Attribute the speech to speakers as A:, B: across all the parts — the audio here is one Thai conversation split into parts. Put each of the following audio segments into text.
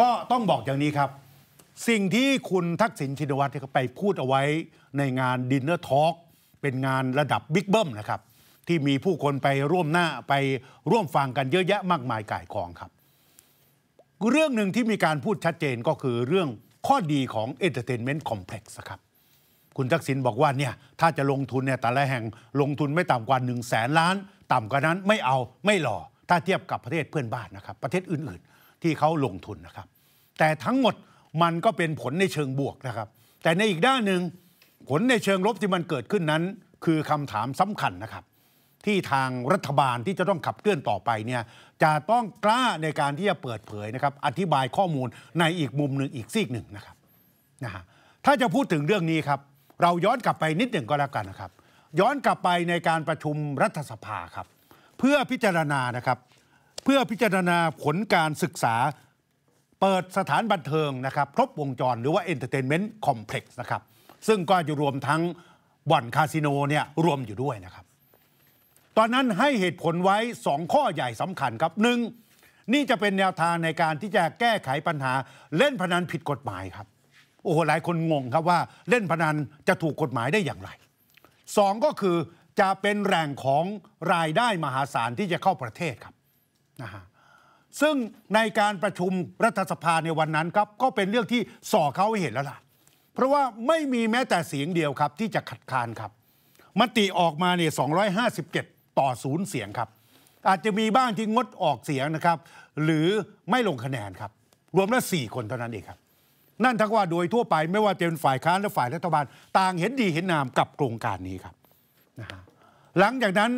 A: ก็ต้องบอกอย่างนี้ครับ สิ่งที่คุณทักษิณชินวัตรเนี่ยไปพูดเอาไว้ในงาน dinner talk เป็นงานระดับบิ๊กเบิ้มนะครับ ที่มีผู้คนไปร่วมหน้าไปร่วมฟังกันเยอะแยะมากมายก่ายกองครับ เรื่องหนึ่งที่มีการพูดชัดเจนก็คือเรื่องข้อดีของ Entertainment Complex ครับคุณทักษิณบอกว่าเนี่ยถ้าจะลงทุนเนี่ยแต่ละแห่งลงทุนไม่ต่ำกว่า1นึ่งแสนล้าน ต่ำกว่านั้นไม่เอาไม่หล่อ ถ้าเทียบกับประเทศเพื่อนบ้านนะครับ ประเทศอื่นๆ ที่เขาลงทุนนะครับ แต่ทั้งหมดมันก็เป็นผลในเชิงบวกนะครับ แต่ในอีกด้านหนึ่งผลในเชิงลบที่มันเกิดขึ้นนั้น คือคำถามสำคัญนะครับ ที่ทางรัฐบาลที่จะต้องขับเคลื่อนต่อไปเนี่ยจะต้องกล้าในการที่จะเปิดเผยนะครับ อธิบายข้อมูลในอีกมุมหนึ่งอีกซีกหนึ่งนะครับนะฮะถ้าจะพูดถึงเรื่องนี้ครับ เราย้อนกลับไปนิดหนึ่งก็แล้วกันนะครับ ย้อนกลับไปในการประชุมรัฐสภาครับ เพื่อพิจารณานะครับ เพื่อพิจารณาผลการศึกษา เปิดสถานบันเทิงนะครับ ครบวงจรหรือว่า Entertainment Complex นะครับ ซึ่งก็จะรวมทั้งบ่อนคาสิโนเนี่ยรวมอยู่ด้วยนะครับ ตอนนั้นให้เหตุผลไว้ 2 ข้อใหญ่สำคัญครับหนึ่งนี่จะเป็นแนวทางในการที่จะแก้ไขปัญหาเล่นพนันผิดกฎหมายครับ โอ้โหหลายคนงงครับว่าเล่นพนันจะถูกกฎหมายได้อย่างไรสองก็คือจะเป็นแหล่งของรายได้มหาศาลที่จะเข้าประเทศครับ นะฮะซึ่งในการประชุมรัฐสภาในวันนั้นครับก็เป็นเรื่องที่ส่อเขาให้เห็นแล้วล่ะ เพราะว่าไม่มีแม้แต่เสียงเดียวครับ ที่จะขัดขานครับ มติออกมาเนี่ย257 ต่อศูนย์เสียงครับ อาจจะมีบ้างที่งดออกเสียงนะครับ หรือไม่ลงคะแนนครับ รวมแล้ว4คนเท่านั้นเองครับ นั่นทั้งว่าโดยทั่วไปไม่ว่าจะเป็นฝ่ายค้านและฝ่ายรัฐบาล ต่างเห็นดีเห็นงามกับโครงการนี้ครับนะฮะหลังจากนั้น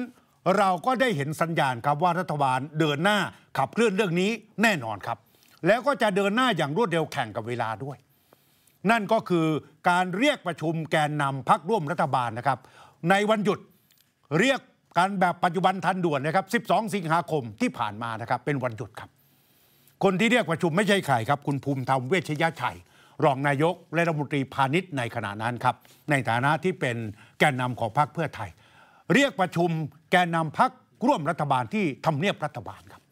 A: เราก็ได้เห็นสัญญาณครับว่ารัฐบาลเดินหน้าขับเคลื่อนเรื่องนี้แน่นอนครับ แล้วก็จะเดินหน้าอย่างรวดเร็วแข่งกับเวลาด้วย นั่นก็คือการเรียกประชุมแกนนำพักร่วมรัฐบาลนะครับ ในวันหยุดเรียกการแบบปัจจุบันทันด่วนนะครับ 12 สิงหาคมที่ผ่านมานะครับ เป็นวันหยุดครับ คนที่เรียกประชุมไม่ใช่ใครครับ คุณภูมิธรรมเวชยชัย รองนายกและรัฐมนตรีพาณิชย์ในขณะนั้นครับ ในฐานะที่เป็นแกนนำของพรรคเพื่อไทย เรียกประชุมแกนนำพรรคร่วมรัฐบาลที่ทำเนียบรัฐบาลครับ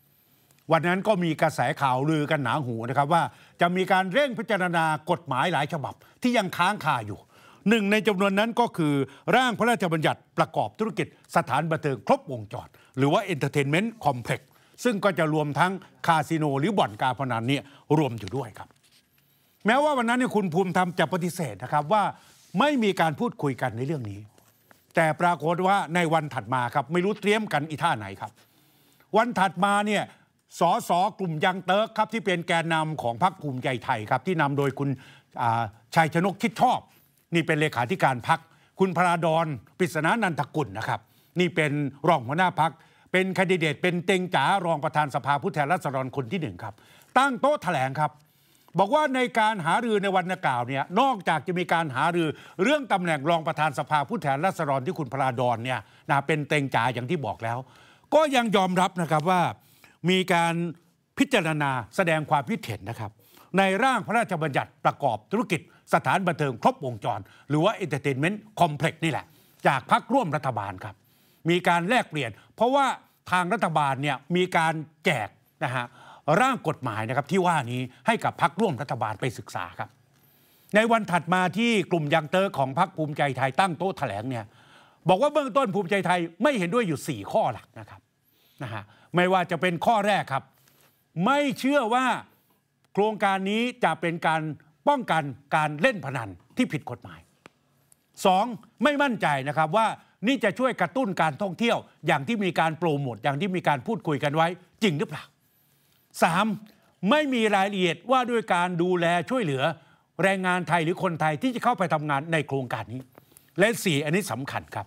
A: วันนั้นก็มีกระแสข่าวลือกันหนาหูนะครับว่าจะมีการเร่งพิจารณากฎหมายหลายฉบับที่ยังค้างคาอยู่หนึ่งในจำนวนนั้นก็คือร่างพระราชบัญญัติประกอบธุรกิจสถานบันเทิงครบวงจร หรือว่า Entertainment Complex ซึ่งก็จะรวมทั้งคาสิโนหรือบ่อนการพนันเนี่ยรวมอยู่ด้วยครับ แม้ว่าวันนั้นเนี่ยคุณภูมิธรรมจะปฏิเสธนะครับว่าไม่มีการพูดคุยกันในเรื่องนี้ แต่ปรากฏว่าในวันถัดมาครับ ไม่รู้เตรียมกันอีท่าไหนครับ วันถัดมาเนี่ยสสกลุ่มยังเติร์กครับที่เป็นแกนนำของพรรคภูมิใจไทยครับ ที่นำโดยคุณอ่าชัยชนกคิดชอบ นี่เป็นเลขาธิการพรรคคุณพราดอนปริศนานันทกุลนะครับ นี่เป็นรองหัวหน้าพักเป็นคนดิเดตเป็นเต็งจ๋ารองประธานสภาผู้แทนราษฎรคนที่หนึ่งครับ ตั้งโต๊ะแถลงครับ บอกว่าในการหารือในวันดังกล่าวเนี่ยนอกจากจะมีการหารือเรื่องตำแหน่งรองประธานสภาผู้แทนราษฎรที่คุณพราดอนเนี่ยนะเป็นเต็งจ๋าอย่างที่บอกแล้ว ก็ยังยอมรับนะครับว่ามีการพิจารณาแสดงความคิดเห็นนะครับ ในร่างพระราชบัญญัติประกอบธุรกิจสถานบันเทิงครบวงจร หรือว่า Entertainment Complex นี่แหละ จากพักร่วมรัฐบาลครับ มีการแลกเปลี่ยน เพราะว่าทางรัฐบาลเนี่ยมีการแจกนะฮะ ร่างกฎหมายนะครับที่ว่านี้ให้กับพักร่วมรัฐบาลไปศึกษาครับ ในวันถัดมาที่กลุ่มยังเตอร์ของพรรคภูมิใจไทยตั้งโต๊ะแถลงเนี่ยบอกว่าเบื้องต้นภูมิใจไทยไม่เห็นด้วยอยู่ 4 ข้อหลักนะครับนะฮะไม่ว่าจะเป็นข้อแรกครับ ไม่เชื่อว่าโครงการนี้จะเป็นการป้องกันการเล่นพนันที่ผิดกฎหมายสองไม่มั่นใจนะครับว่านี่จะช่วยกระตุ้นการท่องเที่ยว อย่างที่มีการโปรโมทอย่างที่มีการพูดคุยกันไว้จริงหรือเปล่า สามไม่มีรายละเอียดว่าด้วยการดูแลช่วยเหลือ แรงงานไทยหรือคนไทยที่จะเข้าไปทำงานในโครงการนี้ และสี่อันนี้สำคัญครับ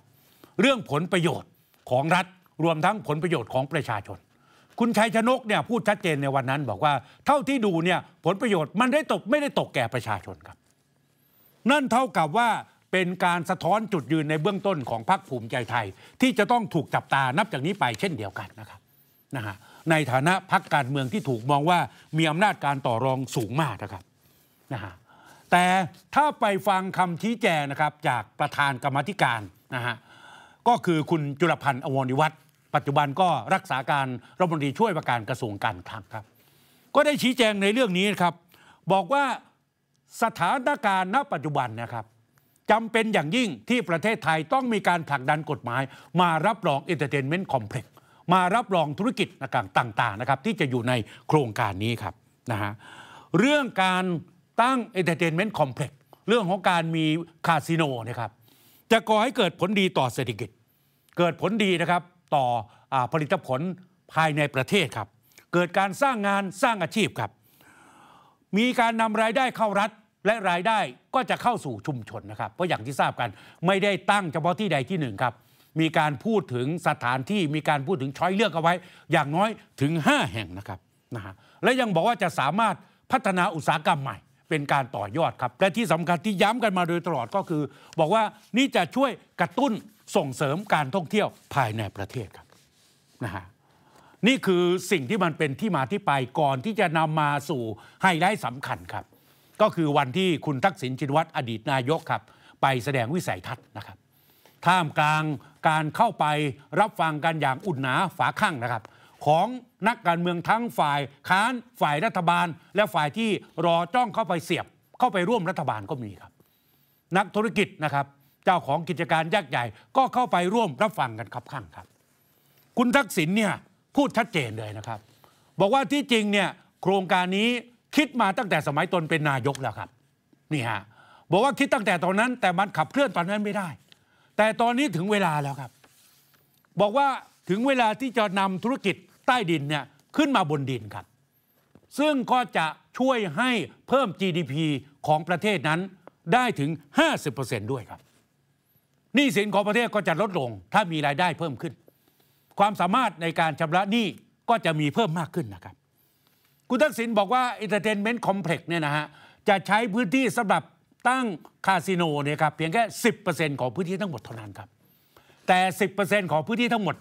A: เรื่องผลประโยชน์ของรัฐรวมทั้งผลประโยชน์ของประชาชน คุณชัยชนกเนี่ยพูดชัดเจนในวันนั้น บอกว่าเท่าที่ดูเนี่ยผลประโยชน์มันได้ตกไม่ได้ตกแก่ประชาชนครับ นั่นเท่ากับว่าเป็นการสะท้อนจุดยืนในเบื้องต้นของพรรคภูมิใจไทย ที่จะต้องถูกจับตานับจากนี้ไปเช่นเดียวกันนะครับนะฮะ ในฐานะพรรคการเมืองที่ถูกมองว่ามีอำนาจการต่อรองสูงมากนะครับนะฮะแต่ถ้าไปฟังคำชี้แจงนะครับจากประธานกรรมธิการนะฮะก็คือคุณจุลพันธ์อมรนิวัฒน์ปัจจุบันก็รักษาการรัฐมนตรีช่วยว่าการกระทรวงการคลังครับ ก็ได้ชี้แจงในเรื่องนี้นะครับ บอกว่าสถานการณ์ณปัจจุบันนะครับจำเป็นอย่างยิ่งที่ประเทศไทยต้องมีการผลักดันกฎหมาย มารับรอง Entertainment Complex ม มารับรองธุรกิจต่างๆนะครับที่จะอยู่ในโครงการนี้ครับนะฮะเรื่องการตั้ง Entertainment Complex เรื่องของการมีคาสิโนนะครับจะก่อให้เกิดผลดีต่อเศรษฐกิจ เกิดผลดีนะครับต่ออผลิตผลภายในประเทศครับ เกิดการสร้างงานสร้างอาชีพครับ มีการนำรายได้เข้ารัฐและรายได้ก็จะเข้าสู่ชุมชนนะครับ เพราะอย่างที่ทราบกันไม่ได้ตั้งเฉพาะที่ใดที่หนึ่งครับ มีการพูดถึงสถานที่มีการพูดถึงช้อยเลือกเอาไว้ อย่างน้อยถึง 5 แห่งนะครับนะฮะและยังบอกว่าจะสามารถพัฒนาอุตสาหกรรมใหม่ เป็นการต่อยอดครับ และที่สำคัญที่ย้ำกันมาโดยตลอดก็คือ บอกว่านี่จะช่วยกระตุ้นส่งเสริมการท่องเที่ยวภายในประเทศครับนะฮะนี่คือสิ่งที่มันเป็นที่มาที่ไปก่อนที่จะนำมาสู่ไฮไลท์สำคัญครับ ก็คือวันที่คุณทักษิณชินวัตรอดีตนายกครับ ไปแสดงวิสัยทัศน์นะครับ ท่ามกลางการเข้าไปรับฟังกันอย่างอุ่นหนาฝาข้างนะครับ ของนักการเมืองทั้งฝ่ายค้านฝ่ายรัฐบาล และฝ่ายที่รอจ้องเข้าไปเสียบ เข้าไปร่วมรัฐบาลก็มีครับ นักธุรกิจนะครับ เจ้าของกิจการยักษ์ใหญ่ ก็เข้าไปร่วมรับฟังกันครับข้างครับ คุณทักษิณเนี่ยพูดชัดเจนเลยนะครับ บอกว่าที่จริงเนี่ยโครงการนี้คิดมาตั้งแต่สมัยตนเป็นนายกแล้วครับนี่ฮะบอกว่าคิดตั้งแต่ตอนนั้นแต่มันขับเคลื่อนตอนนั้นไม่ได้ แต่ตอนนี้ถึงเวลาแล้วครับ บอกว่าถึงเวลาที่จะนำธุรกิจใต้ดินเนี่ยขึ้นมาบนดินครับ ซึ่งก็จะช่วยให้เพิ่ม GDP ของประเทศนั้นได้ถึง 50%ด้วยครับหนี้สินของประเทศก็จะลดลง ถ้ามีรายได้เพิ่มขึ้น ความสามารถในการชำระหนี้ก็จะมีเพิ่มมากขึ้นนะครับ คุณทักษิณบอกว่า Entertainment Complex เนี่ยนะฮะจะใช้พื้นที่สำหรับ ตั้งคาสิโนเนี่ยครับเพียงแค่ 10%ของพื้นที่ทั้งหมดเท่านั้นครับแต่ 10%ของพื้นที่ทั้งหมด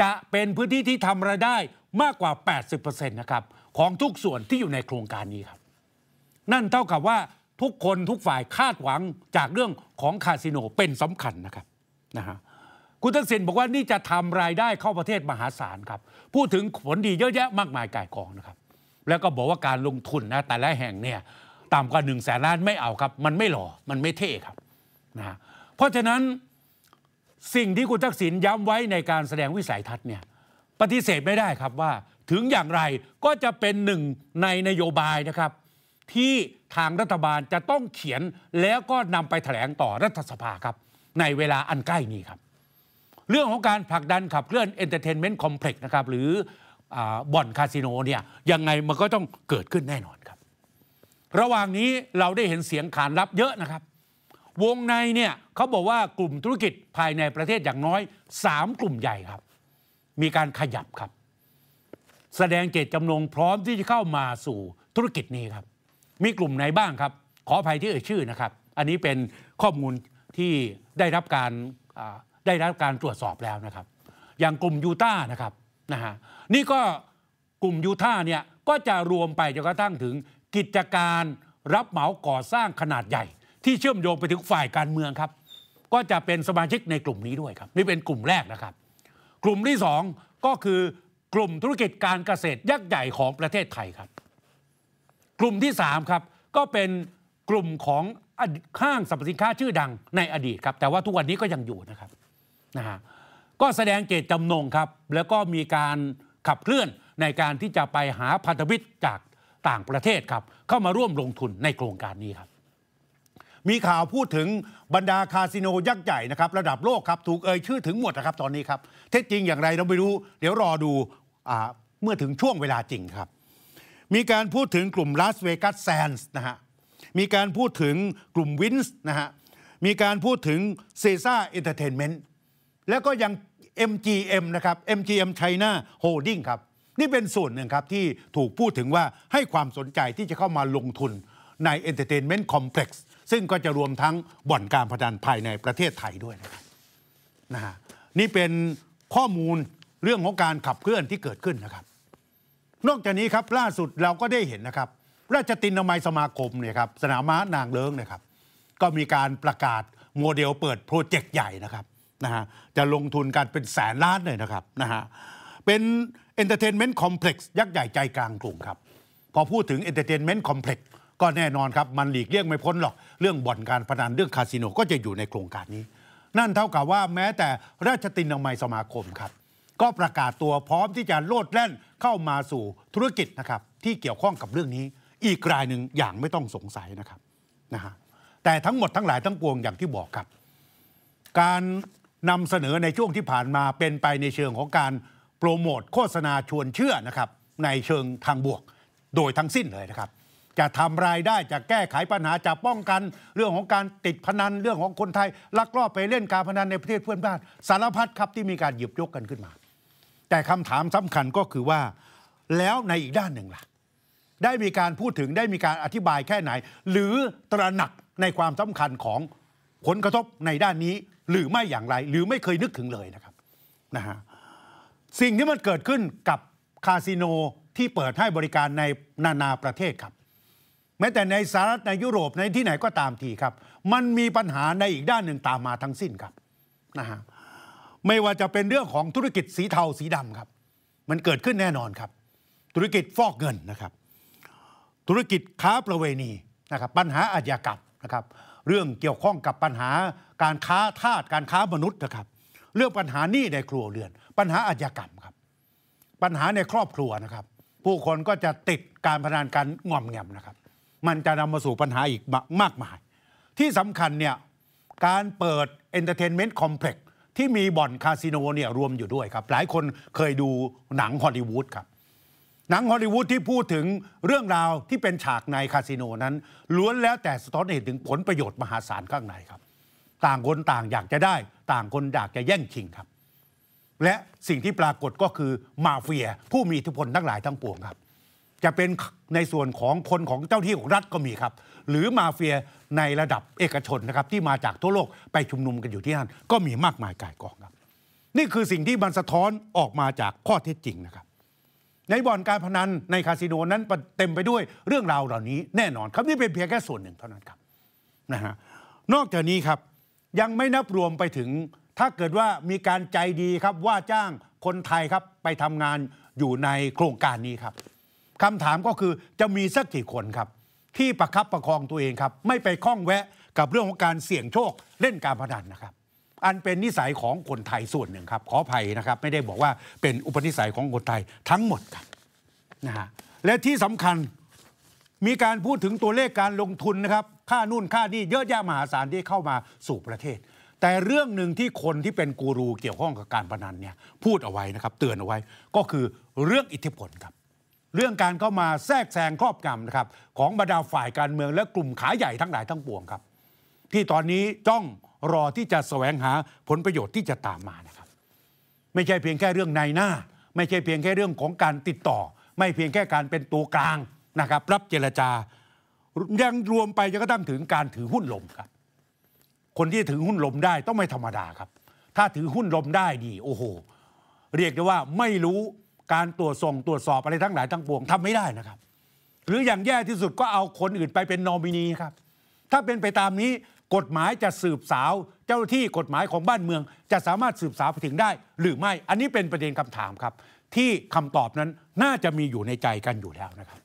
A: จะเป็นพื้นที่ที่ทำรายได้มากกว่า 80%นะครับของทุกส่วนที่อยู่ในโครงการนี้ครับ นั่นเท่ากับว่าทุกคนทุกฝ่ายคาดหวังจากเรื่องของคาสิโนเป็นสำคัญนะครับนะฮะคุณทักษิณบอกว่านี่จะทำรายได้เข้าประเทศมหาศาลครับ พูดถึงผลดีเยอะแยะมากมายก่ายกองนะครับ แล้วก็บอกว่าการลงทุนนะแต่ละแห่งเนี่ย ต่ำกว่า1นึ่งแสนล้านไม่เอาครับ มันไม่หล่อมันไม่เท่ครับนะเพราะฉะนั้นสิ่งที่คุณทักษิณย้ำไว้ในการแสดงวิสัยทัศน์เนี่ยปฏิเสธไม่ได้ครับว่า ถึงอย่างไรก็จะเป็นหนึ่งในนโยบายนะครับ ที่ทางรัฐบาลจะต้องเขียนแล้วก็นำไปแถลงต่อรัฐสภาครับ ในเวลาอันใกล้นี้ครับ เรื่องของการผลักดันขับเคลื่อน Entertainment Complex นะครับหรืออบ่อนคาสิโนเนี่ยยังไงมันก็ต้องเกิดขึ้นแน่นอน ระหว่างนี้เราได้เห็นเสียงขานรับเยอะนะครับ วงในเนี่ยเขาบอกว่ากลุ่มธุรกิจภายในประเทศอย่างน้อย 3 กลุ่มใหญ่ครับ มีการขยับครับ แสดงเจตจำนงพร้อมที่จะเข้ามาสู่ธุรกิจนี้ครับ มีกลุ่มไหนบ้างครับ ขออภัยที่เอ่ยชื่อนะครับ อันนี้เป็นข้อมูลที่ได้รับการได้รับการตรวจสอบแล้วนะครับ อย่างกลุ่มยูต้านะครับนะฮะนี่ก็กลุ่มยูท่าเนี่ยก็จะรวมไปจนกระทั่งถึง กิจการรับเหมาก่อสร้างขนาดใหญ่ ที่เชื่อมโยงไปถึงฝ่ายการเมืองครับ ก็จะเป็นสมาชิกในกลุ่มนี้ด้วยครับ นี่เป็นกลุ่มแรกนะครับ กลุ่มที่สองก็คือกลุ่มธุรกิจการเกษตรยักษ์ใหญ่ของประเทศไทยครับ กลุ่มที่ 3 ครับ ก็เป็นกลุ่มของอดีตห้างสรรพสินค้าชื่อดังในอดีตครับ แต่ว่าทุกวันนี้ก็ยังอยู่นะครับนะฮะก็แสดงเจตจำนงครับ แล้วก็มีการขับเคลื่อนในการที่จะไปหาพันธมิตรจาก ต่างประเทศครับ เข้ามาร่วมลงทุนในโครงการนี้ครับ มีข่าวพูดถึงบรรดาคาสิโนยักษ์ใหญ่นะครับระดับโลกครับถูกเอ่ยชื่อถึงหมดนะครับตอนนี้ครับเท็จจริงอย่างไรเราไม่รู้ เดี๋ยวรอดูอเมื่อถึงช่วงเวลาจริงครับ มีการพูดถึงกลุ่ม Las Vegas Sands นะฮะมีการพูดถึงกลุ่ม Wynn นะฮะมีการพูดถึง Caesars Entertainment แล้วก็ยัง MGM นะครับ MGM China Holding ครับ นี่เป็นส่วนหนึ่งครับที่ถูกพูดถึงว่าให้ความสนใจที่จะเข้ามาลงทุนใน Entertainment Complex ซึ่งก็จะรวมทั้งบ่อนการพนันภายในประเทศไทยด้วยนะครับนะฮะนี่เป็นข้อมูลเรื่องของการขับเคลื่อนที่เกิดขึ้นนะครับ นอกจากนี้ครับล่าสุดเราก็ได้เห็นนะครับ ราชตินามัยสมาคมเนี่ยครับสนามม้านางเลิ้งนี่ยครับ ก็มีการประกาศโมเดลเปิดโปรเจกต์ใหญ่นะครับนะฮะจะลงทุนกันเป็นแสนล้านเลยนะครับนะฮะเป็น Entertainment Complex ยักษ์ใหญ่ใจกลางกรุงครับ พอพูดถึง Entertainment Complex ก็แน่นอนครับ มันหลีกเลี่ยงไม่พ้นหรอก เรื่องบ่อนการพนันเรื่องคาสิโนก็จะอยู่ในโครงการนี้ นั่นเท่ากับว่าแม้แต่ราชตินามัยสมาคมครับ ก็ประกาศตัวพร้อมที่จะโลดแล่นเข้ามาสู่ธุรกิจนะครับที่เกี่ยวข้องกับเรื่องนี้ อีกรายหนึ่งอย่างไม่ต้องสงสัยนะครับนะฮะแต่ทั้งหมดทั้งหลายทั้งปวงอย่างที่บอกครับ การนำเสนอในช่วงที่ผ่านมาเป็นไปในเชิงของการ โปรโมทโฆษณาชวนเชื่อนะครับในเชิงทางบวกโดยทั้งสิ้นเลยนะครับ จะทำรายได้จะแก้ไขปัญหาจะป้องกันเรื่องของการติดพนันเรื่องของคนไทย ลักลอบไปเล่นการพนันในประเทศเพื่อนบ้าน สารพัดครับที่มีการหยิบยกกันขึ้นมา แต่คำถามสำคัญก็คือว่า แล้วในอีกด้านหนึ่งล่ะ ได้มีการพูดถึงได้มีการอธิบายแค่ไหน หรือตระหนักในความสำคัญของผลกระทบในด้านนี้ หรือไม่อย่างไร หรือไม่เคยนึกถึงเลยนะครับนะฮะ สิ่งที่มันเกิดขึ้นกับคาสิโนที่เปิดให้บริการในนานาประเทศครับ แม้แต่ในสหรัฐในยุโรปในที่ไหนก็ตามทีครับ มันมีปัญหาในอีกด้านหนึ่งตามมาทั้งสิ้นครับนะฮะไม่ว่าจะเป็นเรื่องของธุรกิจสีเทาสีดำครับ มันเกิดขึ้นแน่นอนครับ ธุรกิจฟอกเงินนะครับ ธุรกิจค้าประเวณีนะครับ ปัญหาอาชญากรรมนะครับ เรื่องเกี่ยวข้องกับปัญหาการค้าทาสการค้ามนุษย์นะครับ เรื่องปัญหาหนี้ในครัวเรือน ปัญหาอาชญากรรมครับ ปัญหาในครอบครัวนะครับ ผู้คนก็จะติดการพนันกันงอมแงมนะครับ มันจะนำมาสู่ปัญหาอีกมากมาย ที่สำคัญเนี่ยการเปิด Entertainment Complex ที่มีบ่อนคาสิโนเนี่ยรวมอยู่ด้วยครับ หลายคนเคยดูหนังฮอลลีวูดครับหนังฮอลลีวูดที่พูดถึงเรื่องราวที่เป็นฉากในคาสิโนนั้น ล้วนแล้วแต่สะท้อนเห็นถึงผลประโยชน์มหาศาลข้างในครับ ต่างคนต่างอยากจะได้ ต่างคนอยากจะแย่งชิงครับ และสิ่งที่ปรากฏก็คือมาเฟีย ผู้มีอิทธิพลทั้งหลายทั้งปวงครับ จะเป็นในส่วนของคนของเจ้าที่ของรัฐก็มีครับ หรือมาเฟียในระดับเอกชนนะครับ ที่มาจากทั่วโลกไปชุมนุมกันอยู่ที่นั่นก็มีมากมายกายกองครับ นี่คือสิ่งที่มันสะท้อนออกมาจากข้อเท็จจริงนะครับในบ่อนการพนันในคาสิโนนั้นเต็มไปด้วยเรื่องราวเหล่านี้แน่นอนครับนี่เป็นเพียงแค่ส่วนหนึ่งเท่านั้นครับนะฮะนอกจากนี้ครับ ยังไม่นับรวมไปถึง ถ้าเกิดว่ามีการใจดีครับว่าจ้างคนไทยครับไปทำงานอยู่ในโครงการนี้ครับคำถามก็คือจะมีสักกี่คนครับ ที่ประคับประคองตัวเองครับ ไม่ไปคล้องแวะกับเรื่องของการเสี่ยงโชคเล่นการพนันนะครับอันเป็นนิสัยของคนไทยส่วนหนึ่งครับขออภัยนะครับ ไม่ได้บอกว่าเป็นอุปนิสัยของคนไทยทั้งหมดครับนะฮะและที่สำคัญ มีการพูดถึงตัวเลขการลงทุนนะครับ ค่านู่นค่านี่เยอะแยะมหาศาลที่เข้ามาสู่ประเทศ แต่เรื่องหนึ่งที่คนที่เป็นกูรูเกี่ยวข้องกับการพนันเนี่ยพูดเอาไว้นะครับ เตือนเอาไว้ก็คือเรื่องอิทธิพลครับเรื่องการเข้ามาแทรกแซงครอบงำนะครับของบรรดาฝ่ายการเมืองและกลุ่มขาใหญ่ทั้งหลายทั้งปวงครับ ที่ตอนนี้จ้องรอที่จะแสวงหาผลประโยชน์ที่จะตามมานะครับ ไม่ใช่เพียงแค่เรื่องในหน้า ไม่ใช่เพียงแค่เรื่องของการติดต่อ ไม่เพียงแค่การเป็นตัวกลาง นะครับรับเจรจา ยังรวมไปจนกระทั่งถึงการถือหุ้นลมครับ คนที่ถือหุ้นลมได้ต้องไม่ธรรมดาครับ ถ้าถือหุ้นลมได้ดีโอ้โห เรียกได้ว่าไม่รู้การตรวจส่งตรวจสอบอะไรทั้งหลายทั้งปวงทำไม่ได้นะครับ หรืออย่างแย่ที่สุดก็เอาคนอื่นไปเป็นนอมินีครับ ถ้าเป็นไปตามนี้กฎหมายจะสืบสาว เจ้าหน้าที่กฎหมายของบ้านเมือง จะสามารถสืบสาวไปถึงได้ หรือไม่อันนี้เป็นประเด็นคำถามครับ ที่คำตอบนั้นน่าจะมีอยู่ในใจกันอยู่แล้วนะครับ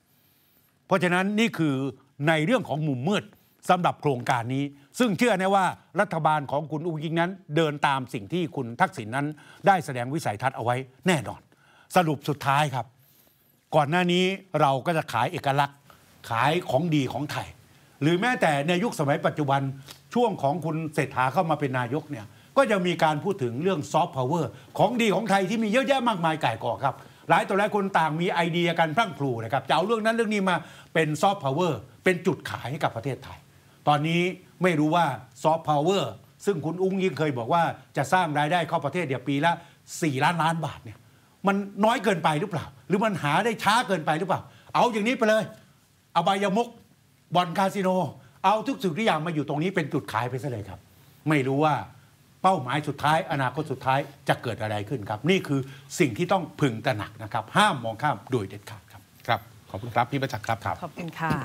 A: เพราะฉะนั้นนี่คือในเรื่องของมุมมืดสำหรับโครงการนี้ ซึ่งเชื่อแน่ว่ารัฐบาลของคุณอุ้งอิงนั้น เดินตามสิ่งที่คุณทักษิณนนั้น ได้แสดงวิสัยทัศน์เอาไว้แน่นอน สรุปสุดท้ายครับ ก่อนหน้านี้เราก็จะขายเอกลักษณ์ ขายของดีของไทย หรือแม้แต่ในยุคสมัยปัจจุบันช่วงของคุณเศรษฐาเข้ามาเป็นนายกเนี่ยก็จะมีการพูดถึงเรื่องซอฟต์พาวเวอร์ของดีของไทยที่มีเยอะแยะมากมายก่ายกองครับ หลายต่อหลายคนต่างมีไอเดียกันพรั่งพรูนะครับจะเอาเรื่องนั้นเรื่องนี้มาเป็นซอฟต์พาวเวอร์เป็นจุดขายให้กับประเทศไทย ตอนนี้ไม่รู้ว่าซอฟต์พาวเวอร์ซึ่งคุณอุ๊งอิ๊งเคยบอกว่าจะสร้างรายได้เข้าประเทศเดียวปีละ 4 ล้านล้านบาทเนี่ยมันน้อยเกินไปหรือเปล่า หรือมันหาได้ช้าเกินไปหรือเปล่า เอาอย่างนี้ไปเลยเอาบายมุกบ่อนคาสิโน เอาทุกสิ่งทุกอย่างมาอยู่ตรงนี้เป็นจุดขายไปซะเลยครับ ไม่รู้ว่า เป้าหมายสุดท้ายอนาคตสุดท้ายจะเกิดอะไรขึ้นครับ นี่คือสิ่งที่ต้องพึงตระหนักนะครับ ห้ามมองข้ามโดยเด็ดขาดครับ
B: ครับ ขอบคุณครับ พี่ประจักษ์ครับ
C: ขอบคุณค่ะ